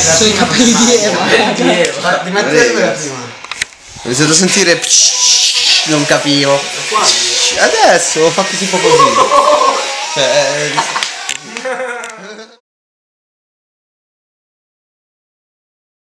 sono i capelli di Eva. Di mettere dove prima? Mi sento sentire psh, non capivo. Adesso ho fatto tipo così. Cioè, eh,